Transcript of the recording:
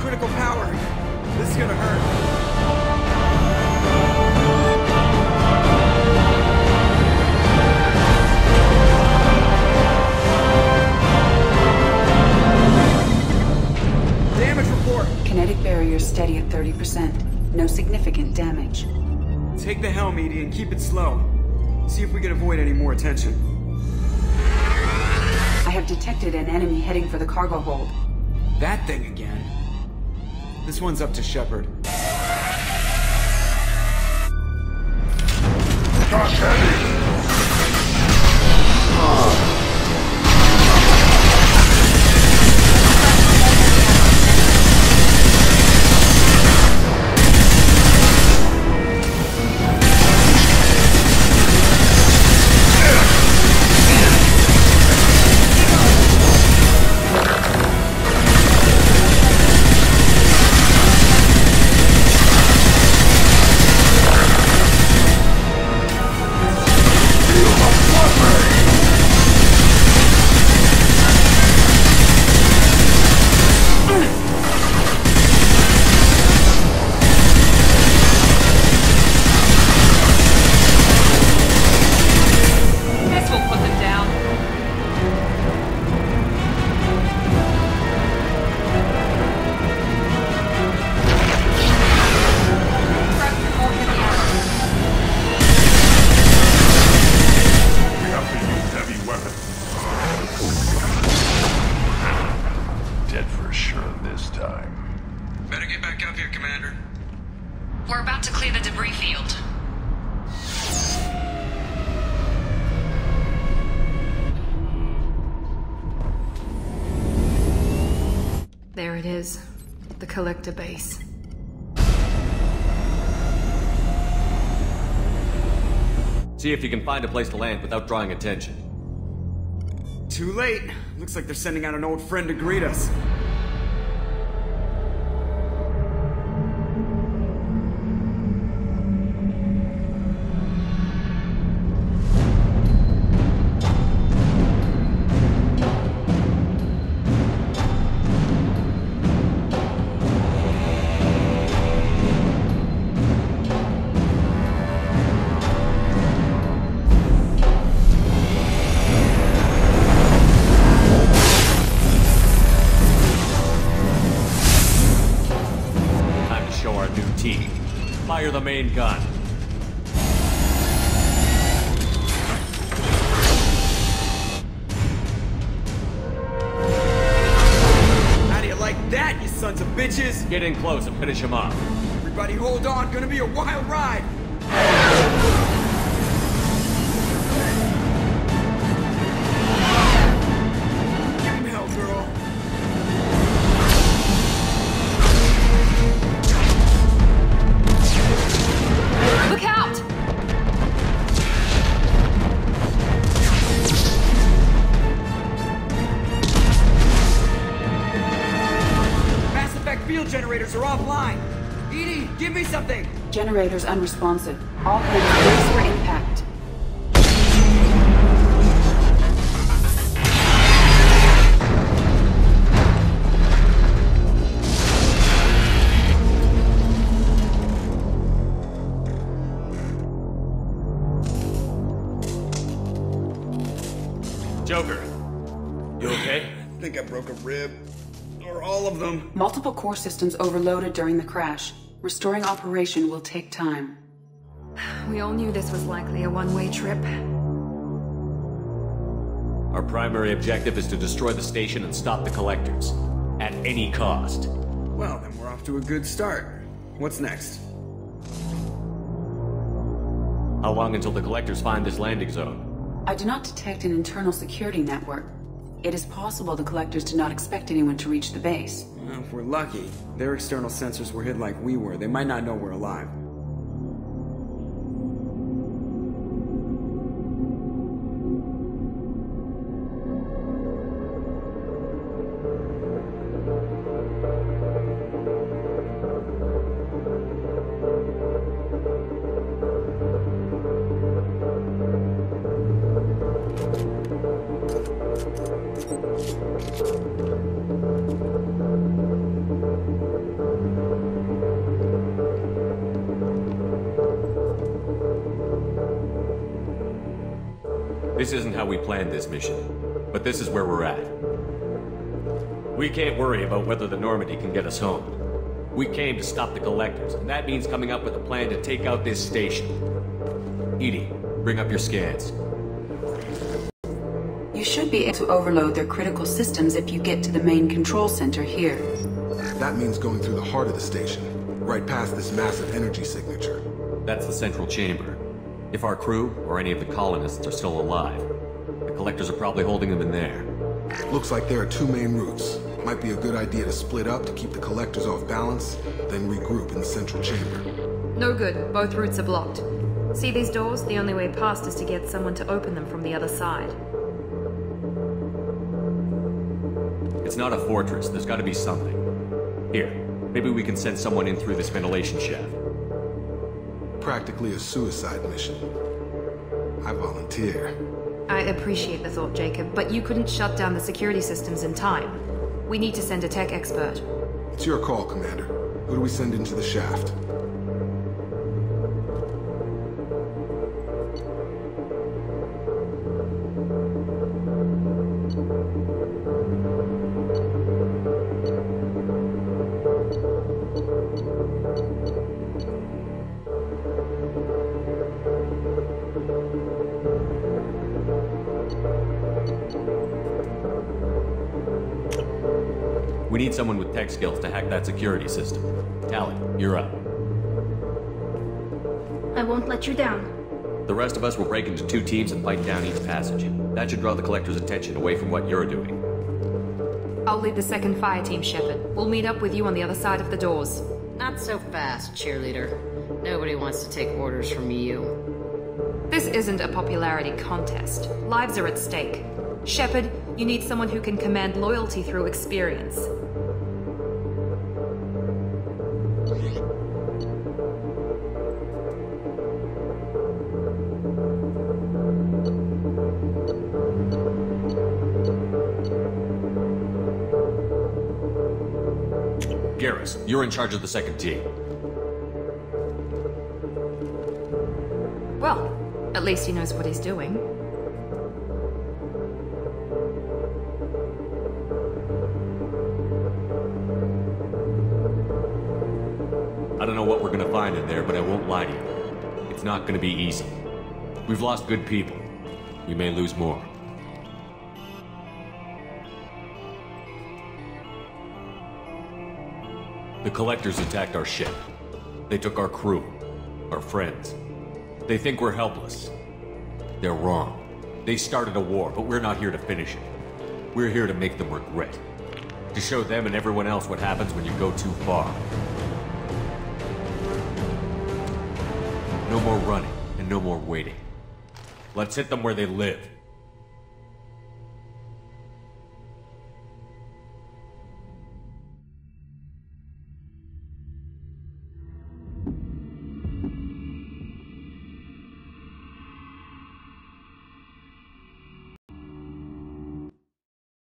critical power. This is gonna hurt. Kinetic barrier steady at 30%. No significant damage. Take the helm, EDI, and keep it slow. See if we can avoid any more attention. I have detected an enemy heading for the cargo hold. That thing again? This one's up to Shepard. There it is. The collector base. See if you can find a place to land without drawing attention. Too late. Looks like they're sending out an old friend to greet us. Team. Fire the main gun. How do you like that, you sons of bitches? Get in close and finish him off. Everybody hold on, gonna be a wild ride. Something. Generators unresponsive. All hands brace for impact. Joker, you okay? I think I broke a rib. Or all of them. Multiple core systems overloaded during the crash. Restoring operation will take time. We all knew this was likely a one-way trip. Our primary objective is to destroy the station and stop the collectors. At any cost. Well, then we're off to a good start. What's next? How long until the collectors find this landing zone? I do not detect an internal security network. It is possible the collectors did not expect anyone to reach the base. If we're lucky, their external sensors were hid like we were. They might not know we're alive. This isn't how we planned this mission, but this is where we're at. We can't worry about whether the Normandy can get us home. We came to stop the Collectors, and that means coming up with a plan to take out this station. EDI, bring up your scans. You should be able to overload their critical systems if you get to the main control center here. That means going through the heart of the station, right past this massive energy signature. That's the central chamber. If our crew, or any of the colonists, are still alive, the Collectors are probably holding them in there. Looks like there are two main routes. Might be a good idea to split up to keep the collectors off balance, then regroup in the central chamber. No good. Both routes are blocked. See these doors? The only way past is to get someone to open them from the other side. It's not a fortress, there's gotta be something. Here, maybe we can send someone in through this ventilation shaft. Practically a suicide mission. I volunteer. I appreciate the thought, Jacob, but you couldn't shut down the security systems in time. We need to send a tech expert. It's your call, Commander. Who do we send into the shaft? We need someone with tech skills to hack that security system. Tali, you're up. I won't let you down. The rest of us will break into two teams and fight down each passage. That should draw the Collector's attention away from what you're doing. I'll lead the second fire team, Shepard. We'll meet up with you on the other side of the doors. Not so fast, cheerleader. Nobody wants to take orders from you. This isn't a popularity contest. Lives are at stake. Shepard, you need someone who can command loyalty through experience. Garrus, you're in charge of the second team. Well, at least he knows what he's doing. Find in there, but I won't lie to you. It's not gonna be easy. We've lost good people. We may lose more. The Collectors attacked our ship. They took our crew, our friends. They think we're helpless. They're wrong. They started a war, but we're not here to finish it. We're here to make them regret. To show them and everyone else what happens when you go too far. No more running, and no more waiting. Let's hit them where they live.